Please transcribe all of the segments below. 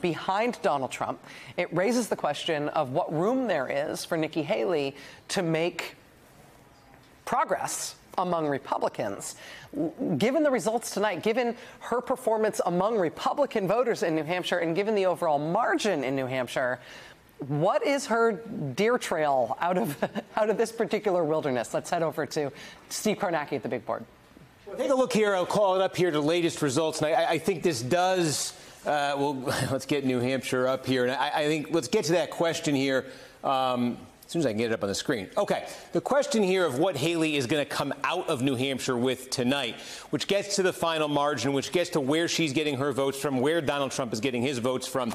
behind Donald Trump. It raises the question of what room there is for Nikki Haley to make progress among Republicans. Given the results tonight, given her performance among Republican voters in New Hampshire, and given the overall margin in New Hampshire, what is her deer trail out of out of this particular wilderness? Let's head over to Steve Kornacki at the big board. Take a look here. I'll call it up here to latest results, and I, I think this does uh, well, let's get New Hampshire up here. And I, I think let's get to that question here. Um, as soon as I can get it up on the screen. Okay, the question here of what Haley is going to come out of New Hampshire with tonight, which gets to the final margin, which gets to where she's getting her votes from, where Donald Trump is getting his votes from.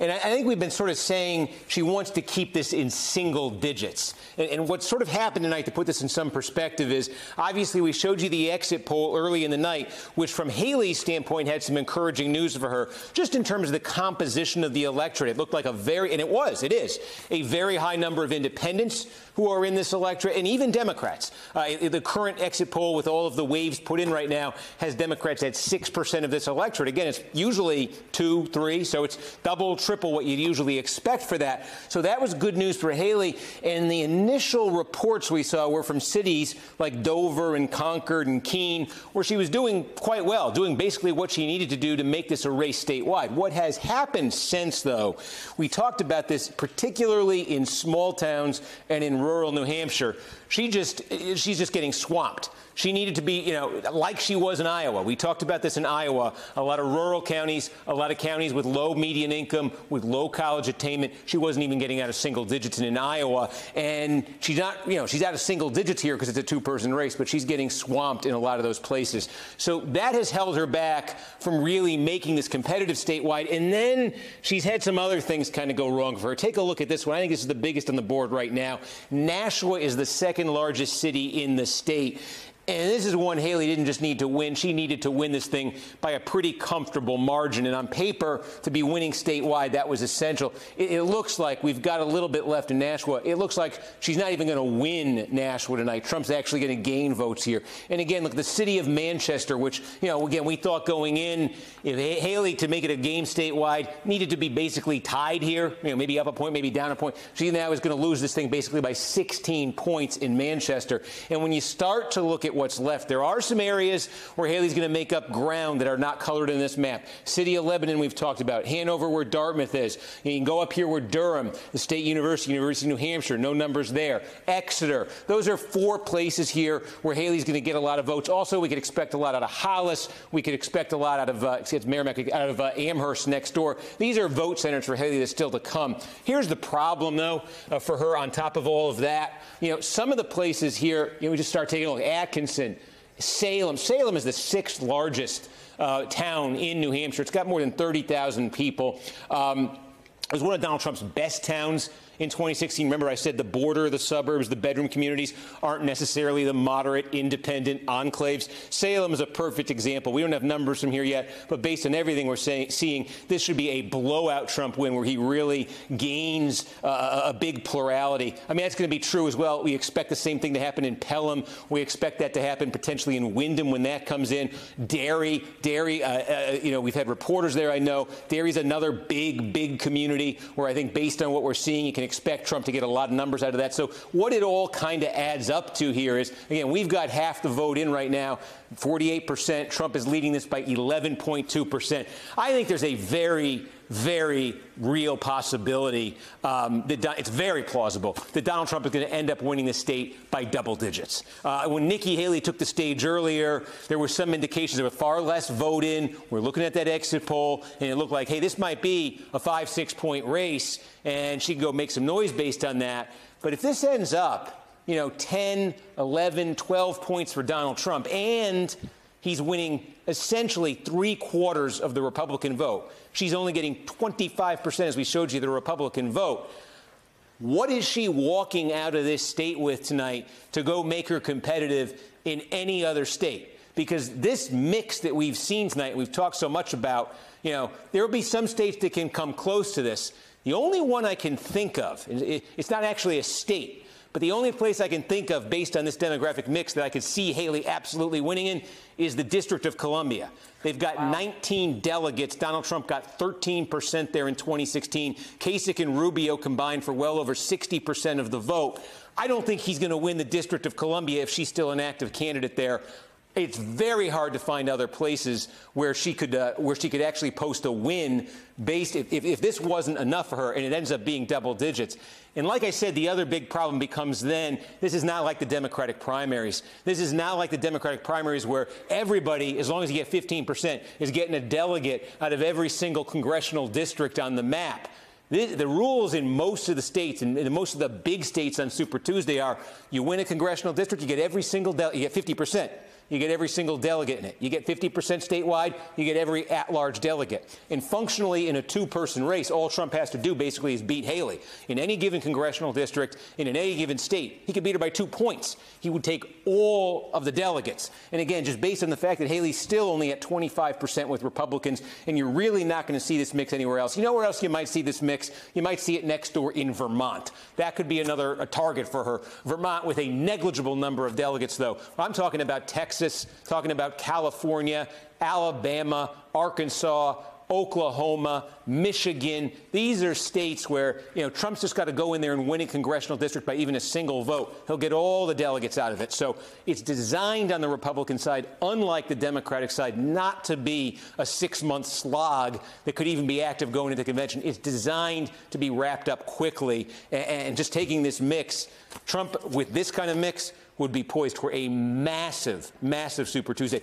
And I, think we've been sort of saying she wants to keep this in single digits. And, and what sort of happened tonight, to put this in some perspective, is obviously we showed you the exit poll early in the night, which from Haley's standpoint had some encouraging news for her, just in terms of the composition of the electorate. It looked like a very, and it was, it is, a very high number of independents independents who are in this electorate, and even Democrats. Uh, the current exit poll, with all of the waves put in right now, has Democrats at 6% of this electorate. Again, it's usually 2, 3, so it's double, triple what you'd usually expect for that. So that was good news for Haley. And the initial reports we saw were from cities like Dover and Concord and Keene, where she was doing quite well, doing basically what she needed to do to make this a race statewide. What has happened since, though, we talked about this particularly in small towns and in rural New Hampshire, she just she's just getting swamped. She needed to be, you know, like she was in Iowa. We talked about this in Iowa. A lot of rural counties, a lot of counties with low median income, with low college attainment. She wasn't even getting out of single digits in, in Iowa. And she's not, you know, she's out of single digits here because it's a two person race, but she's getting swamped in a lot of those places. So that has held her back from really making this competitive statewide. And then she's had some other things kind of go wrong for her. Take a look at this one. I think this is the biggest on the board right now. Nashua is the second largest city in the state. And this is one Haley didn't just need to win. She needed to win this thing by a pretty comfortable margin. And on paper, to be winning statewide, that was essential. It, it looks like we've got a little bit left in Nashua. It looks like she's not even going to win Nashua tonight. Trump's actually going to gain votes here. And again, look, the city of Manchester, which, you know, again, we thought going in, if Haley, to make it a game statewide, needed to be basically tied here, you know, maybe up a point, maybe down a point. She now is going to lose this thing basically by 16 points in Manchester. And when you start to look at what's left. There are some areas where Haley's going to make up ground that are not colored in this map. City of Lebanon, we've talked about. Hanover, where Dartmouth is. You can go up here where Durham, the State University, University of New Hampshire, no numbers there. Exeter. Those are four places here where Haley's going to get a lot of votes. Also, we could expect a lot out of Hollis. We could expect a lot out of uh, it's Merrimack, out of uh, Amherst next door. These are vote centers for Haley that's still to come. Here's the problem, though, uh, for her on top of all of that. You know, some of the places here, you know, we just start taking a look. Salem. Salem is the sixth largest uh, town in New Hampshire. It's got more than 30,000 people. Um, it was one of Donald Trump's best towns in 2016. Remember, I said the border, the suburbs, the bedroom communities aren't necessarily the moderate, independent enclaves. Salem is a perfect example. We don't have numbers from here yet, but based on everything we're say, seeing, this should be a blowout Trump win where he really gains uh, a big plurality. I mean, that's going to be true as well. We expect the same thing to happen in Pelham. We expect that to happen potentially in Windham when that comes in. Derry, Derry, uh, uh, you know, we've had reporters there, I know. Derry's another big, big community where I think based on what we're seeing, you can expect Trump to get a lot of numbers out of that. So what it all kind of adds up to here is, again, we've got half the vote in right now, 48%. Trump is leading this by 11.2%. I think there's a very very real possibility um, that it's very plausible that Donald Trump is going to end up winning the state by double digits. Uh, when Nikki Haley took the stage earlier, there were some indications of a far less vote in. We're looking at that exit poll, and it looked like, hey, this might be a five, six point race, and she can go make some noise based on that. But if this ends up, you know, 10, 11, 12 points for Donald Trump, and he's winning essentially three quarters of the Republican vote. She's only getting 25%, as we showed you, the Republican vote. What is she walking out of this state with tonight to go make her competitive in any other state? Because this mix that we've seen tonight, we've talked so much about, you know, there will be some states that can come close to this. The only one I can think of, it's not actually a state, But the only place I can think of, based on this demographic mix, that I could see Haley absolutely winning in is the District of Columbia. They've got wow. 19 delegates. Donald Trump got 13% there in 2016. Kasich and Rubio combined for well over 60% of the vote. I don't think he's going to win the District of Columbia if she's still an active candidate there. It's very hard to find other places where she could uh, where she could actually post a win based if, if, if, this wasn't enough for her and it ends up being double digits. And like I said, the other big problem becomes then this is not like the Democratic primaries. This is not like the Democratic primaries where everybody, as long as you get 15 percent, is getting a delegate out of every single congressional district on the map. The, rules in most of the states and in most of the big states on Super Tuesday are you win a congressional district, you get every single delegate, you get 50 percent you get every single delegate in it. You get 50% statewide, you get every at large delegate. And functionally, in a two person race, all Trump has to do basically is beat Haley. In any given congressional district, in any given state, he could beat her by two points. He would take all of the delegates. And again, just based on the fact that Haley's still only at 25% with Republicans, and you're really not going to see this mix anywhere else. You know where else you might see this mix? You might see it next door in Vermont. That could be another target for her. Vermont with a negligible number of delegates, though. I'm talking about Texas. Texas, talking about California, Alabama, Arkansas, Oklahoma, Michigan. These are states where, you know, Trump's just got to go in there and win a congressional district by even a single vote. He'll get all the delegates out of it. So it's designed on the Republican side, unlike the Democratic side, not to be a six month slog that could even be active going into the convention. It's designed to be wrapped up quickly. And just taking this mix, Trump with this kind of mix, would be poised for a massive, massive Super Tuesday.